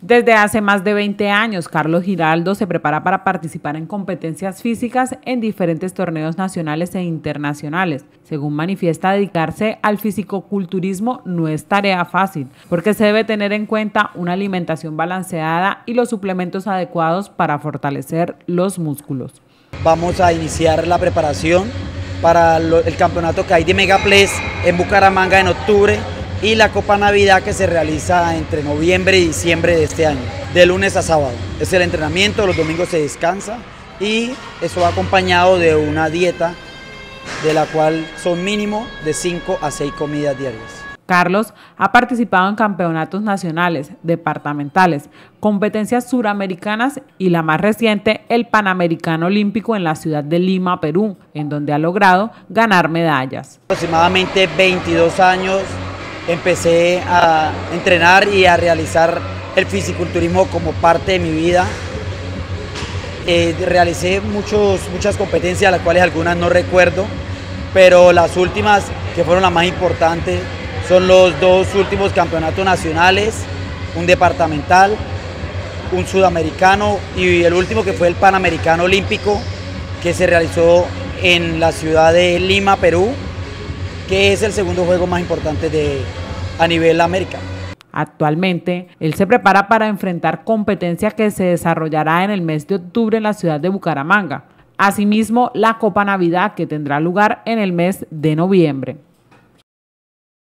Desde hace más de 20 años, Carlos Giraldo se prepara para participar en competencias físicas en diferentes torneos nacionales e internacionales. Según manifiesta, dedicarse al fisicoculturismo no es tarea fácil, porque se debe tener en cuenta una alimentación balanceada y los suplementos adecuados para fortalecer los músculos. Vamos a iniciar la preparación para el campeonato que hay de Megaplex en Bucaramanga en octubre y la Copa Navidad que se realiza entre noviembre y diciembre de este año, de lunes a sábado. Es el entrenamiento, los domingos se descansa y eso va acompañado de una dieta de la cual son mínimo de 5 a 6 comidas diarias. Carlos ha participado en campeonatos nacionales, departamentales, competencias suramericanas y la más reciente, el Panamericano Olímpico en la ciudad de Lima, Perú, en donde ha logrado ganar medallas. Aproximadamente 22 años empecé a entrenar y a realizar el fisiculturismo como parte de mi vida. Eh, realicé muchos, muchas competencias, las cuales algunas no recuerdo, pero las últimas, que fueron las más importantes, son los dos últimos campeonatos nacionales, un departamental, un sudamericano y el último que fue el Panamericano Olímpico, que se realizó en la ciudad de Lima, Perú, que es el segundo juego más importante de, a nivel América. Actualmente, él se prepara para enfrentar competencia que se desarrollará en el mes de octubre en la ciudad de Bucaramanga. Asimismo, la Copa Navidad que tendrá lugar en el mes de noviembre.